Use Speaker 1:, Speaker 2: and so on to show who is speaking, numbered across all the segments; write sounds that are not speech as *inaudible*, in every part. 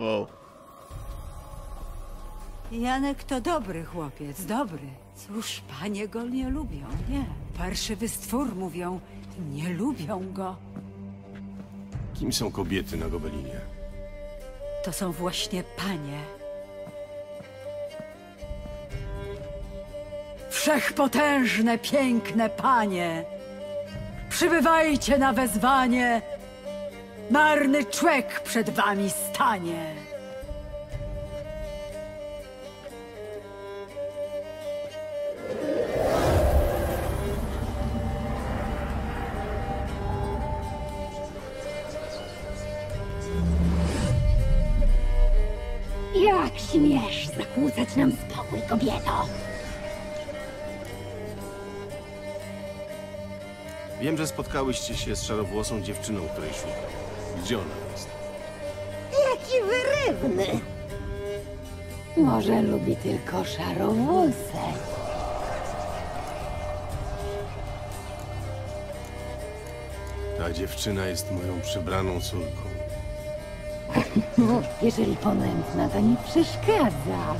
Speaker 1: Wow.
Speaker 2: Janek to dobry chłopiec, dobry. Cóż, panie go nie lubią, nie. Parszywy stwór mówią, nie lubią go.
Speaker 3: Kim są kobiety na Gobelinie?
Speaker 2: To są właśnie panie. Wszechpotężne, piękne panie! Przybywajcie na wezwanie! Marny człek przed wami stanie!
Speaker 4: Jak śmiesz zakłócać nam spokój, kobieto?
Speaker 3: Wiem, że spotkałyście się z szarowłosą dziewczyną, której szukam. Gdzie ona jest?
Speaker 4: Wyrywny! Może lubi tylko szarowłosę.
Speaker 3: Ta dziewczyna jest moją przybraną córką. *laughs*
Speaker 4: No, jeżeli ponętna, to nie przeszkadza.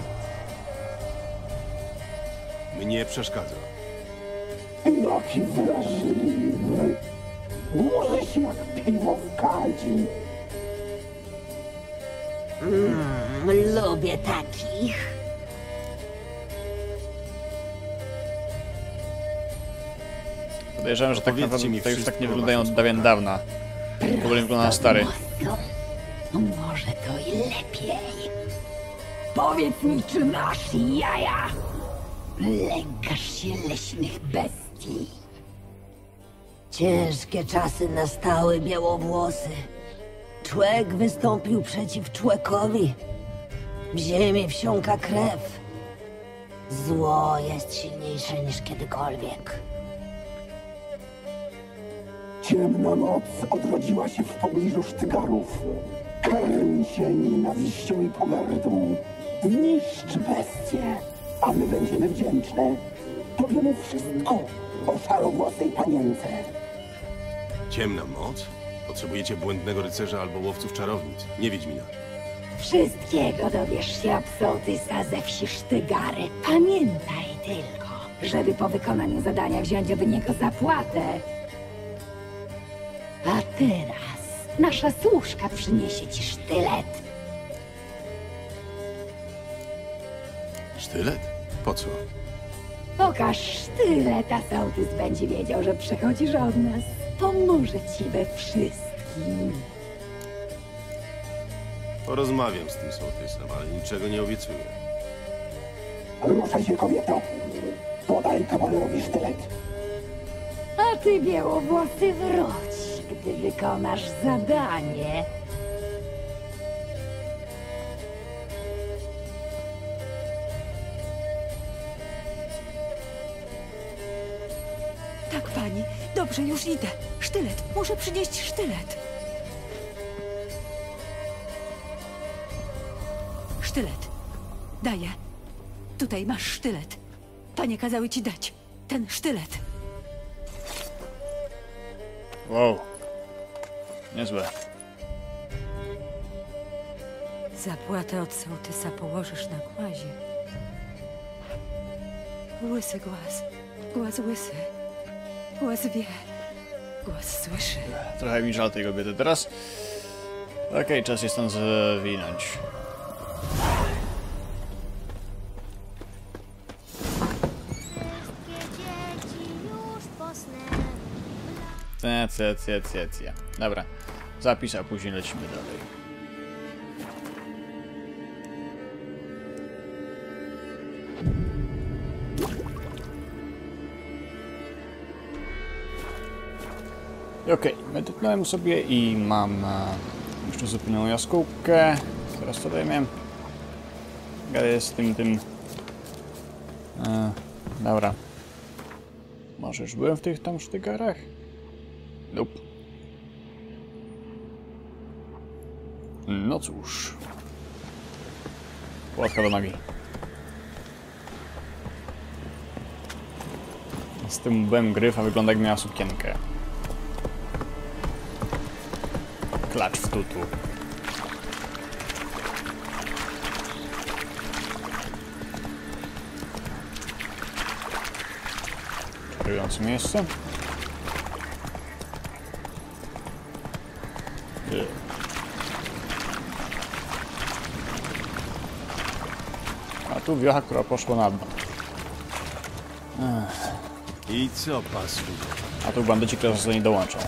Speaker 3: Mnie przeszkadza.
Speaker 5: Jaki wrażliwy. Może się jak piwo w kadzi.
Speaker 4: Lubię takich.
Speaker 1: Podejrzewam, że tak
Speaker 3: Powiedzcie
Speaker 1: naprawdę
Speaker 3: mi
Speaker 1: tutaj już tak nie
Speaker 3: o
Speaker 1: wyglądają od dawien dawna. W ogóle wygląda na stary.
Speaker 4: No może to i lepiej. Powiedz mi, czy masz jaja? Lękasz się leśnych bestii.
Speaker 6: Ciężkie czasy nastały białowłosy. Człek wystąpił przeciw człekowi. W ziemi wsiąka krew. Zło jest silniejsze niż kiedykolwiek.
Speaker 5: Ciemna noc odrodziła się w pobliżu sztygarów. Karmi się nienawiścią i pogardą. Niszcz bestie, a my będziemy wdzięczne. Powiemy wszystko o szarowłosej panience.
Speaker 3: Ciemna moc? Potrzebujecie błędnego rycerza albo łowców czarownic. Nie Wiedźmina.
Speaker 4: Wszystkiego dowiesz się od sołtysa ze wsi Sztygary. Pamiętaj tylko, żeby po wykonaniu zadania wziąć od niego zapłatę. A teraz nasza służka przyniesie ci sztylet.
Speaker 3: Sztylet? Po co?
Speaker 4: Pokaż sztylet, a sołtys będzie wiedział, że przechodzisz od nas. Pomoże ci we wszystkim.
Speaker 3: Porozmawiam z tym sołtysem, ale niczego nie obiecuję.
Speaker 5: Ruszaj się, kobieto. Podaj kawalerowi sztylet.
Speaker 4: A ty, białowłosy, wróć, gdy wykonasz zadanie.
Speaker 2: Dobrze, już idę. Sztylet. Muszę przynieść sztylet. Sztylet. Daję. Tutaj masz sztylet. Panie kazały ci dać. Ten sztylet.
Speaker 1: Wow. Niezłe.
Speaker 2: Zapłatę od sołtysa położysz na głazie. Łysy głaz. Głaz łysy. Głaz wie. Głaz słyszy.
Speaker 1: Trochę mi żal tej kobiety teraz. Okej, czas jest stąd zwinąć.
Speaker 7: Już posnęły.
Speaker 1: Cecja, cecja, cecja. Dobra. Zapis, a później lecimy dalej. Okej, medytowałem sobie i mam e, jeszcze zupełną jaskółkę. Teraz to dajmy. Gadę z tym, tym... E, dobra. Może już byłem w tych tam sztygarach? Nope. No cóż. Płatka do magii. Z tym łbem gryfa wygląda jak miała sukienkę. klacz w tutu. Kryjąc miejsce. A tu wiocha, która poszła na dno.
Speaker 3: I co pasuje?
Speaker 1: A tu bandyci, którzy do niej dołączą.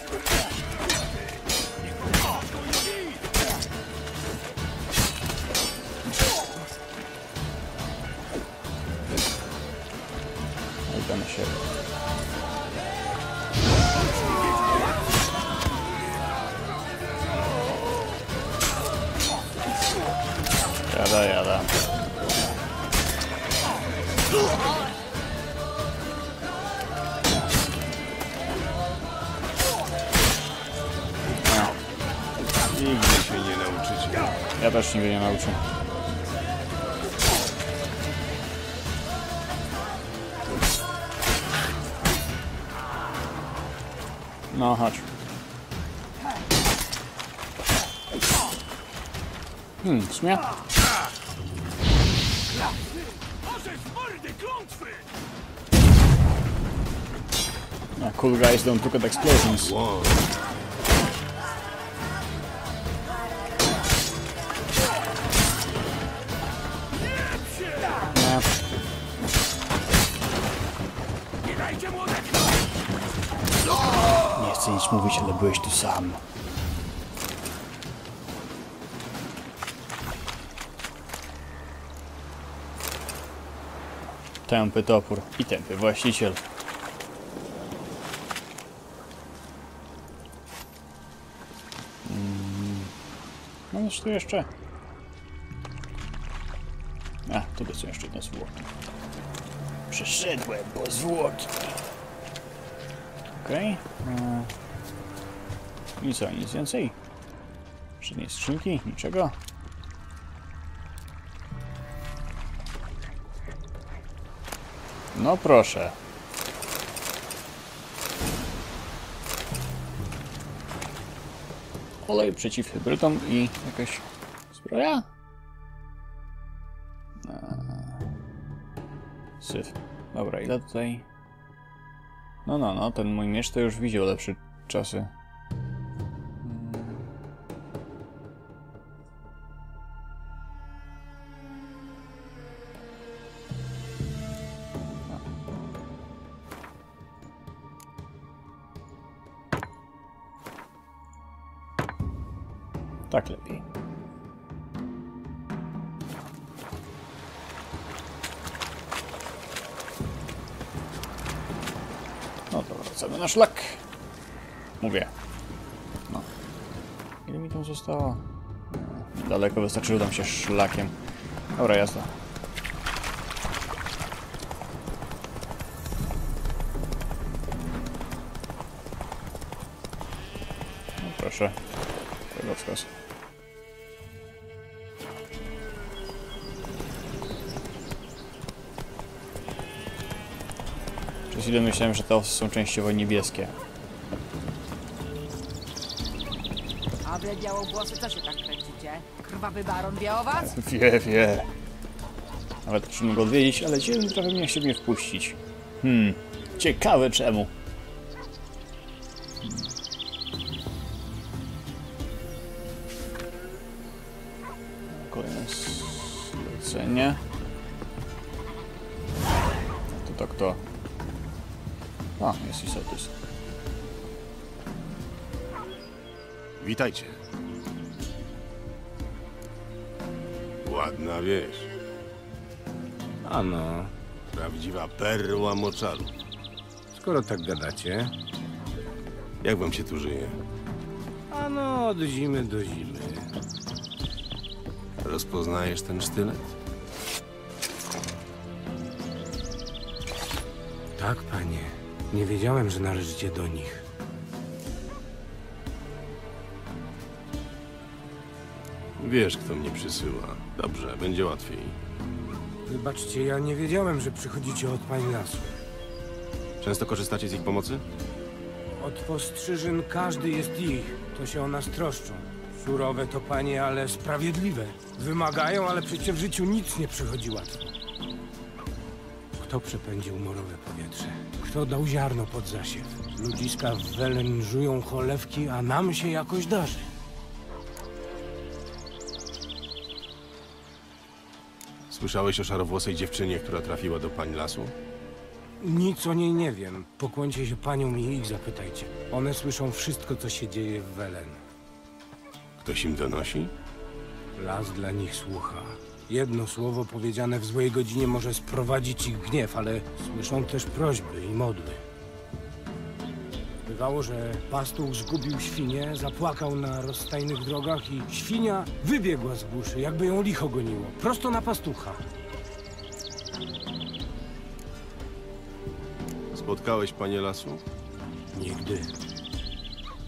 Speaker 1: Też nigdy nie nauczę. No, chodź. Hmm, w sumie? Yeah, cool guys don't look at explosions.
Speaker 3: Wow.
Speaker 1: Nic mówić, ale byłeś tu sam. Tępy topór i tępy właściciel. Mm. No jest tu jeszcze. A, tu są jeszcze jedne zwłoki. Przeszedłem po zwłoki. Okej. Okay. I co, nic więcej? Żadnej skrzynki? Niczego? No proszę. Olej przeciw hybrydom i jakaś zbroja? Syf. Dobra, ile tutaj? No, no, no, ten mój miecz to już widział lepsze czasy. Tak lepiej. No to wracamy na szlak. Mówię. No. Ile mi tam zostało? Daleko wystarczyło tam się szlakiem. Dobra, jazda. No proszę. Drogowskaz. Przez chwilę myślałem, że te osy są częściowo niebieskie.
Speaker 8: A wy białogłosy, co się tak kręcicie? Krwawy baron wie o was? *laughs*
Speaker 1: Wie, wie. Nawet trzeba go odwiedzić, ale dzielny trochę nie chce mnie wpuścić. Hmm, ciekawe czemu. Kolejne zlecenie. To tak to. A, jest Isotis.
Speaker 3: Witajcie. Ładna wieś.
Speaker 9: Ano,
Speaker 3: Prawdziwa perła moczaru.
Speaker 9: skoro tak gadacie.
Speaker 3: Jak wam się tu żyje?
Speaker 9: Ano, od zimy do zimy.
Speaker 3: Rozpoznajesz ten sztylet?
Speaker 9: Tak, panie. Nie wiedziałem, że należycie do nich.
Speaker 3: Wiesz, kto mnie przysyła. Dobrze, będzie łatwiej.
Speaker 9: Wybaczcie, ja nie wiedziałem, że przychodzicie od pań lasu.
Speaker 3: Często korzystacie z ich pomocy?
Speaker 9: Od postrzyżyn każdy jest ich. To się o nas troszczą. Surowe to panie, ale sprawiedliwe. Wymagają, ale przecież w życiu nic nie przychodzi łatwo. Kto przepędził morowe powietrze? Kto dał ziarno pod zasiew. Ludziska w Welen żują cholewki, a nam się jakoś darzy.
Speaker 3: Słyszałeś o szarowłosej dziewczynie, która trafiła do pań lasu?
Speaker 9: Nic o niej nie wiem. Pokłońcie się paniom i ich zapytajcie. One słyszą wszystko, co się dzieje w Welen.
Speaker 3: Ktoś im donosi?
Speaker 9: Las dla nich słucha. Jedno słowo powiedziane w złej godzinie może sprowadzić ich gniew, ale słyszą też prośby i modły. Bywało, że pastuch zgubił świnię, zapłakał na rozstajnych drogach i świnia wybiegła z buszy, jakby ją licho goniło, prosto na pastucha.
Speaker 3: Spotkałeś panie lasu?
Speaker 9: Nigdy.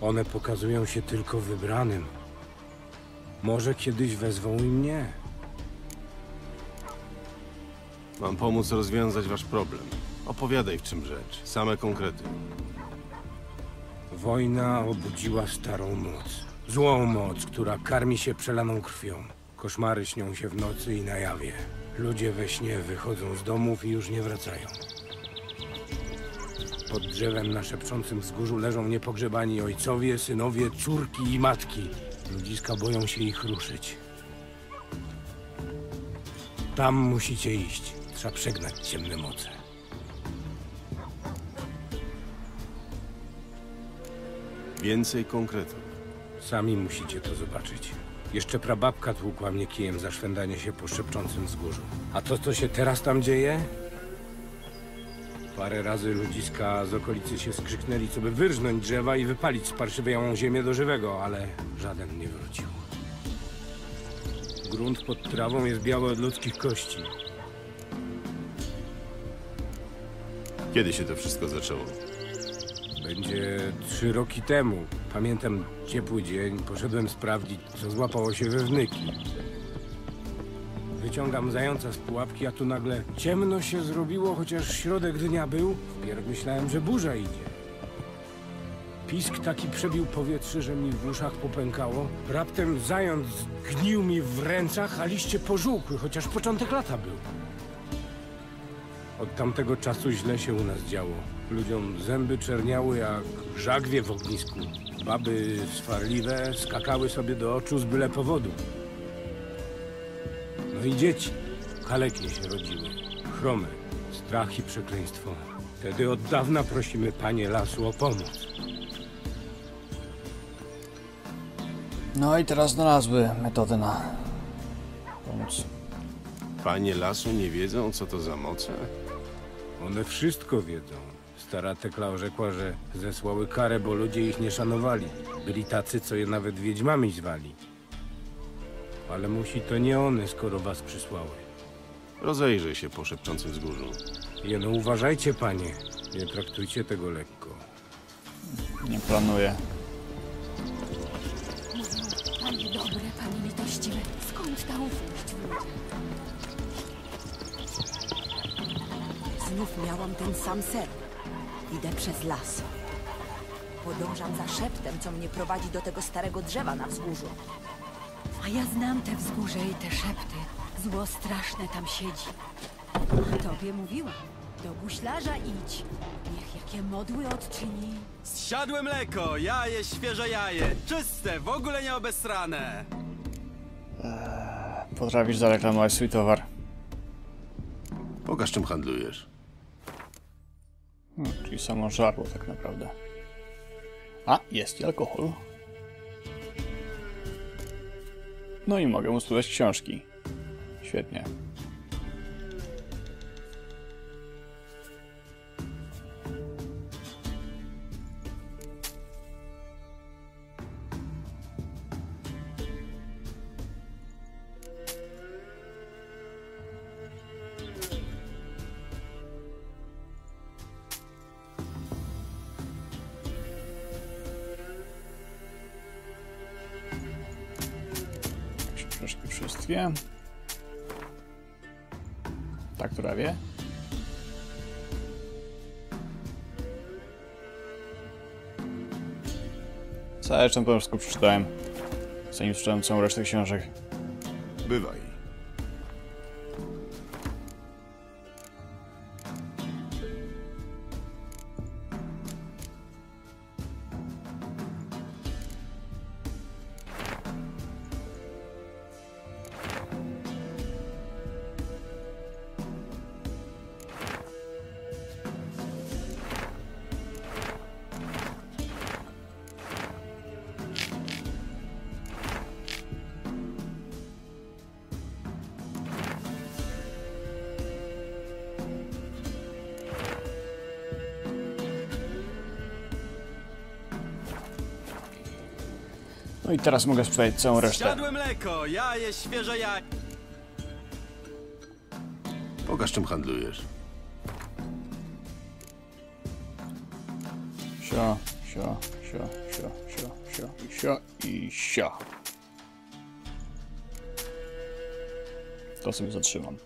Speaker 9: One pokazują się tylko wybranym. Może kiedyś wezwą i mnie.
Speaker 3: Mam pomóc rozwiązać wasz problem. Opowiadaj w czym rzecz. Same konkrety.
Speaker 9: Wojna obudziła starą moc. Złą moc, która karmi się przelaną krwią. Koszmary śnią się w nocy i na jawie. Ludzie we śnie wychodzą z domów i już nie wracają. Pod drzewem na szepczącym wzgórzu leżą niepogrzebani ojcowie, synowie, córki i matki. Ludziska boją się ich ruszyć. Tam musicie iść. Trzeba przegnać ciemne moce.
Speaker 3: Więcej konkretów.
Speaker 9: Sami musicie to zobaczyć. Jeszcze prababka tłukła mnie kijem za szwendanie się po szepczącym wzgórzu. A to, co się teraz tam dzieje? Parę razy ludziska z okolicy się skrzyknęli, co by wyrżnąć drzewa i wypalić sparszywiałą ziemię do żywego, ale żaden nie wrócił. Grunt pod trawą jest biały od ludzkich kości.
Speaker 3: Kiedy się to wszystko zaczęło?
Speaker 9: Będzie trzy roki temu. Pamiętam ciepły dzień, poszedłem sprawdzić, co złapało się we wnyki. Wyciągam zająca z pułapki, a tu nagle ciemno się zrobiło, chociaż środek dnia był. Wpierw myślałem, że burza idzie. Pisk taki przebił powietrze, że mi w uszach popękało. Raptem zając gnił mi w rękach, a liście pożółkły, chociaż początek lata był. Od tamtego czasu źle się u nas działo. Ludziom zęby czerniały jak żagwie w ognisku. Baby swarliwe skakały sobie do oczu z byle powodu. No i dzieci. Kalekie się rodziły. Chrome. Strach i przekleństwo. Wtedy od dawna prosimy panie lasu o pomoc.
Speaker 1: No i teraz znalazły metodę na pomóc.
Speaker 3: Panie lasu nie wiedzą, co to za moce?
Speaker 9: One wszystko wiedzą. Stara Tekla orzekła, że zesłały karę, bo ludzie ich nie szanowali. Byli tacy, co je nawet wiedźmami zwali. Ale musi to nie one, skoro was przysłały.
Speaker 3: Rozejrzyj się po szepczącym wzgórzu.
Speaker 9: Jeno, uważajcie, panie. Nie traktujcie tego lekko.
Speaker 1: Nie planuję.
Speaker 2: Panie dobre, panie litościwe, skąd ta ufność w ludziach? Znów miałam ten sam sen. Idę przez las. Podążam za szeptem, co mnie prowadzi do tego starego drzewa na wzgórzu. A ja znam te wzgórze i te szepty. Zło straszne tam siedzi. A tobie mówiłam. Do guślarza idź. Niech jakie modły odczyni.
Speaker 10: Zsiadłe mleko, jaje, świeże jaje, czyste, w ogóle nie obesrane.
Speaker 1: Potrafisz zareklamować swój towar.
Speaker 3: Pokaż, czym handlujesz.
Speaker 1: Hmm, czyli samo żarło tak naprawdę. A, jest i alkohol. No i mogę sprzedać książki. Świetnie. Całe po prostu przeczytałem. Zanim przeczytałem całą resztę książek.
Speaker 3: Bywaj.
Speaker 1: Teraz mogę sprzedać całą resztę.
Speaker 10: Siadłe mleko, jaje, świeże jaje.
Speaker 3: Pokaż czym handlujesz.
Speaker 1: Sio, sio, sio, sio, sio, sio, sio i sio. To sobie zatrzymam.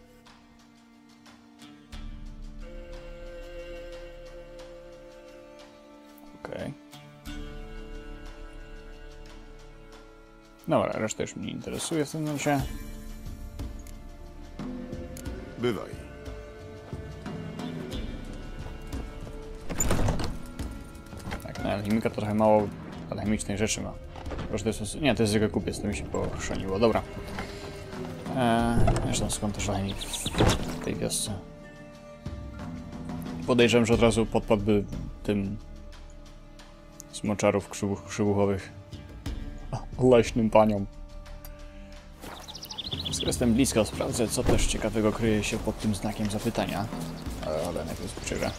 Speaker 1: Dobra, reszta już mnie nie interesuje w tym momencie.
Speaker 3: Bywaj.
Speaker 1: Tak, no alchemika trochę mało alchemicznej rzeczy ma. Może to jest... Nie, to jest zwykły kupiec, to mi się pochrzaniło. Dobra. Eee, zresztą skąd też alchemik w tej wiosce? Podejrzewam, że od razu podpadłby tym smoczarów krzywu, krzywuchowych leśnym paniom. Skoro jestem blisko, sprawdzę, co też ciekawego kryje się pod tym znakiem zapytania. Ale, najpierw przegrę.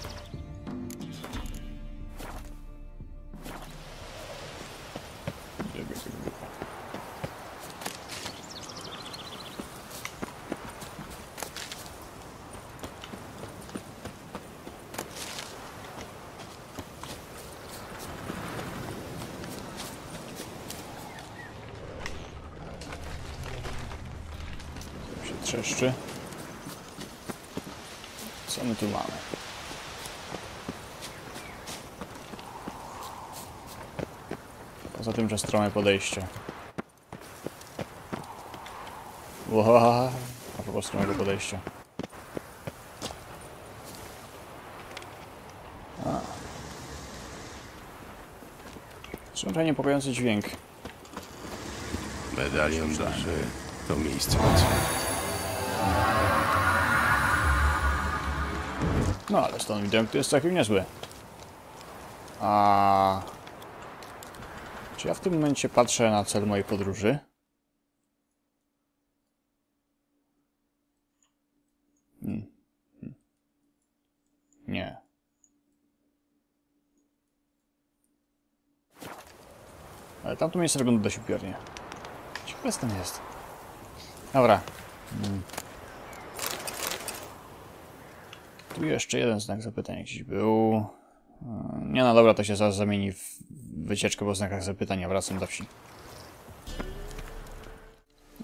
Speaker 1: się trzeszczy. Co my tu mamy? Strome podejście. Ła, a propos stromego podejścia. A. Słyszę niepokojący dźwięk.
Speaker 3: Medalion duszy to miejsce.
Speaker 1: No ale stąd widok to jest całkiem niezły. A... Czy ja w tym momencie patrzę na cel mojej podróży? Hmm. Hmm. Nie. Ale tamto miejsce wygląda dość upiornie. Ciekawe tam jest. Dobra. Hmm. Tu jeszcze jeden znak zapytania gdzieś był. E, Nie no dobra, to się zaraz zamieni w wycieczkę po znakach zapytania. Wracam do wsi.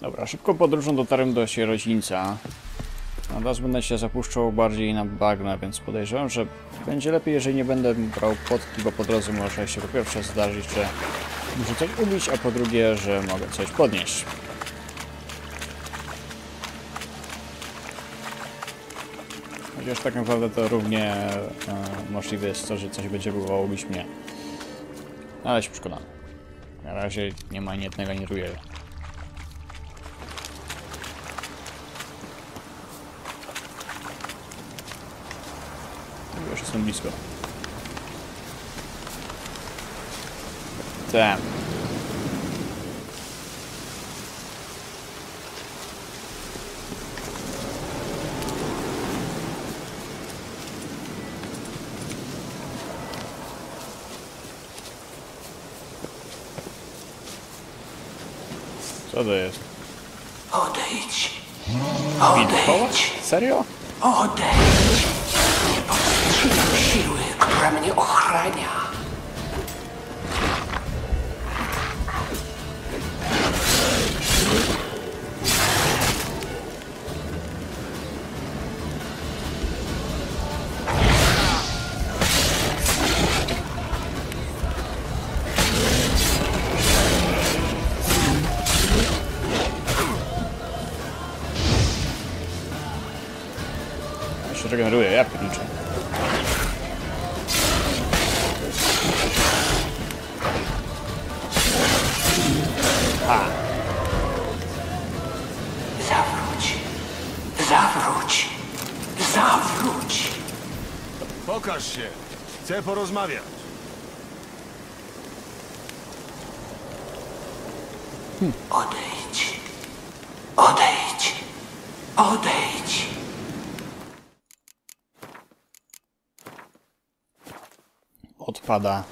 Speaker 1: Dobra, szybką podróżą dotarłem do sierocińca. A teraz będę się zapuszczał bardziej na bagna, więc podejrzewam, że będzie lepiej, jeżeli nie będę brał potki, bo po drodze może się po pierwsze zdarzyć, że muszę coś ubić, a po drugie, że mogę coś podnieść. Chociaż tak naprawdę to równie e, możliwe jest to, że coś będzie próbowało ubić mnie. Ale się przekonany. Na razie nie ma ani jednego ani drugiego. Już jestem blisko. Damn. Co to jest?
Speaker 5: Odejdź.
Speaker 1: Wilkoła? Serio?
Speaker 5: Odejdź. Nie powstrzymam siły, która mnie ochrania.
Speaker 3: Pokaż się. Chcę porozmawiać. Hmm.
Speaker 5: Odejdź. Odejdź. Odejdź.
Speaker 1: Odpada.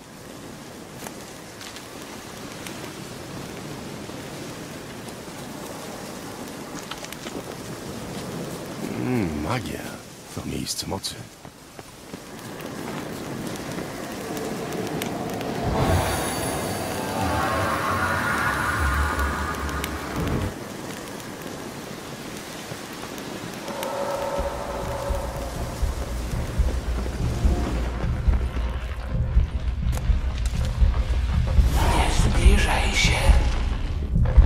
Speaker 3: Mm, magia. To miejsce mocy.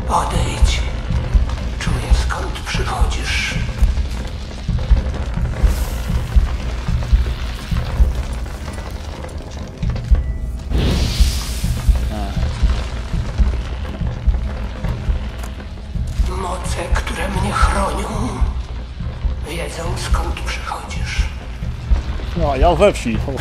Speaker 11: Odejdź. Czuję skąd przychodzisz. Moce, które mnie chronią, wiedzą skąd przychodzisz.
Speaker 1: No, ja we wsi. Ho,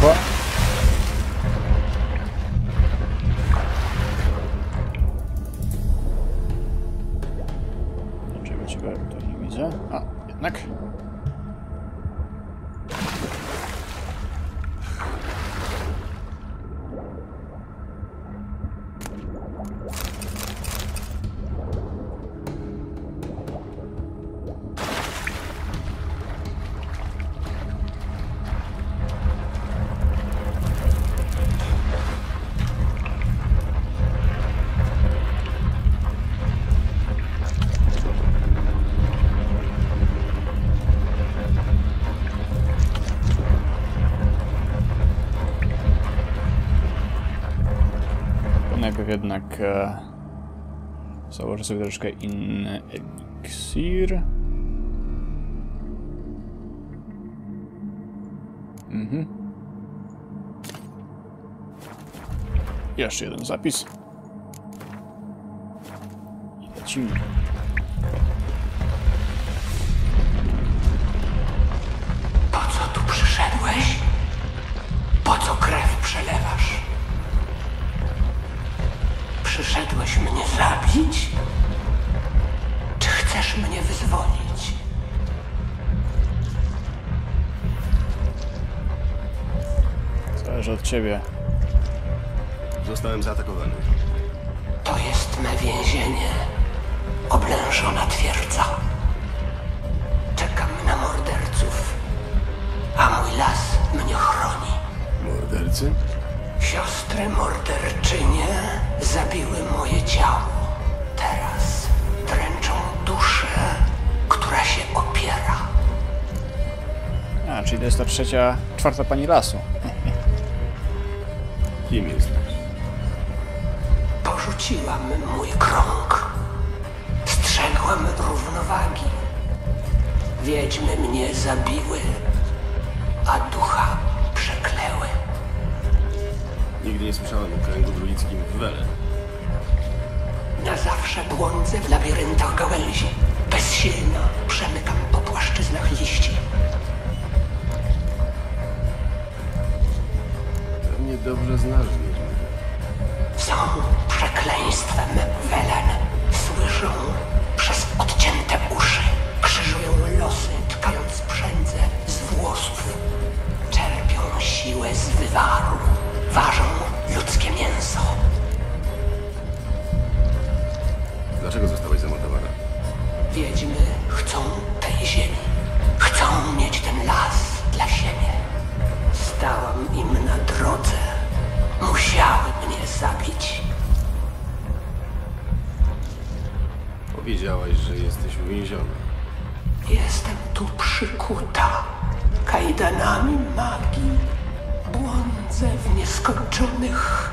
Speaker 1: jednak e, założę sobie troszkę inny eliksir. Mhm. Jeszcze jeden zapis. I lecimy.
Speaker 11: Przyszedłeś mnie zabić? Czy chcesz mnie wyzwolić?
Speaker 1: Zależy od ciebie.
Speaker 3: Zostałem zaatakowany.
Speaker 11: To jest me więzienie. Oblężona twierdza. Czekam na morderców. A mój las mnie chroni.
Speaker 3: Mordercy?
Speaker 11: Siostry morderczynie zabiły moje ciało. Teraz dręczą duszę, która się opiera.
Speaker 1: A, czyli to jest ta trzecia, czwarta pani lasu. *laughs*
Speaker 3: Kim jesteś?
Speaker 11: Porzuciłam mój krąg. Strzegłam równowagi. Wiedźmy mnie zabiły, a ducha
Speaker 3: nie słyszałem o kręgu druickim w Wele.
Speaker 11: Na zawsze błądzę w labiryntach gałęzi. Bezsilna przemykam po płaszczyznach liści.
Speaker 3: Pewnie dobrze znasz wiedźmy.
Speaker 11: Są przekleństwem Welen. Słyszą przez odcięte uszy. Krzyżują losy, tkając przędzę z włosów. Czerpią siłę z wywaru. Ważą
Speaker 3: Że jesteś uwięziona.
Speaker 11: Jestem tu przykuta kajdanami magii. Błądzę w nieskończonych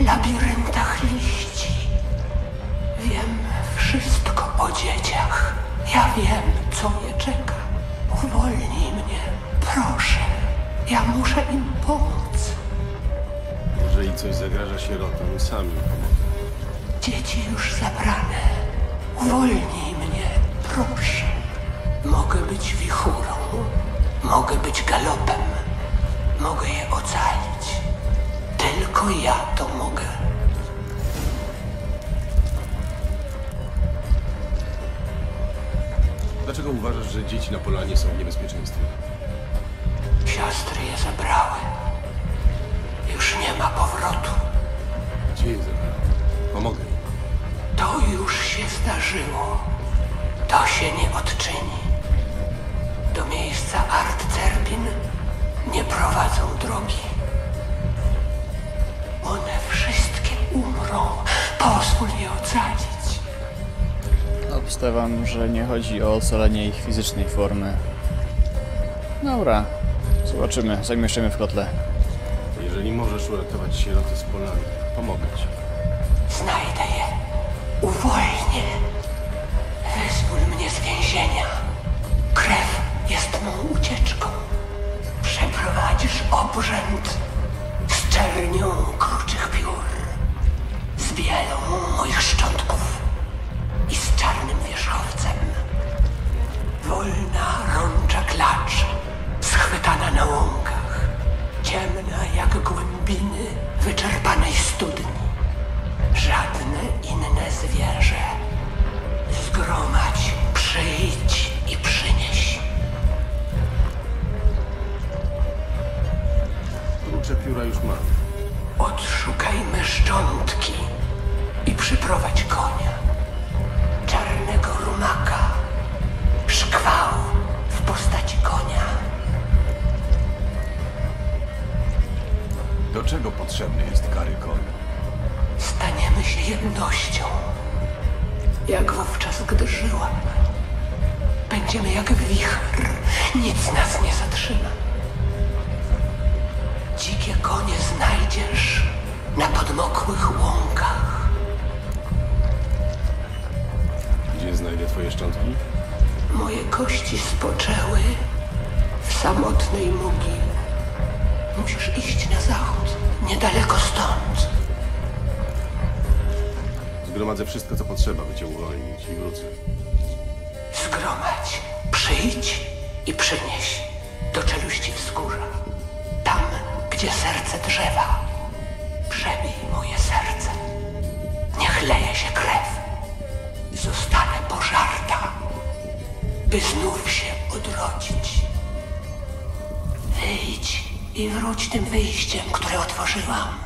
Speaker 11: labiryntach liści. Wiem wszystko o dzieciach. Ja wiem, co je czeka. Uwolnij mnie, proszę. Ja muszę im pomóc.
Speaker 3: Jeżeli coś zagraża sierotom, sami.
Speaker 11: Dzieci już zabrane. Uwolnij mnie, proszę. Mogę być wichurą. Mogę być galopem. Mogę je ocalić. Tylko ja to mogę.
Speaker 3: Dlaczego uważasz, że dzieci na polanie są w niebezpieczeństwie?
Speaker 11: Siostry je zabrały. Zdarzyło. To się nie odczyni. Do miejsca Art Cerpin nie prowadzą drogi. One wszystkie umrą. Pozwól je ocalić.
Speaker 1: Obstawiam, że nie chodzi o ocalenie ich fizycznej formy. Dobra, zobaczymy, zamieszczymy w kotle.
Speaker 3: Jeżeli możesz uratować sieroty z polami, pomogę ci.
Speaker 11: Znajdę obrzęd z czernią kruczych piór, z bielą moich szczątków i z czarnym wierzchowcem. Wolna rącza klacz, schwytana na łąkach, ciemna jak głębiny wyczerpanej na podmokłych łąkach.
Speaker 3: Gdzie znajdę twoje szczątki?
Speaker 11: Moje kości spoczęły w samotnej mogile. Musisz iść na zachód, niedaleko stąd.
Speaker 3: Zgromadzę wszystko, co potrzeba, by cię uwolnić i wrócę.
Speaker 11: Zgromadź, przyjdź i przynieś do czeluści wzgórza. Tam, gdzie serce drzewa. Leje się krew. Zostanę pożarta, by znów się odrodzić. Wyjdź i wróć tym wyjściem, które otworzyłam.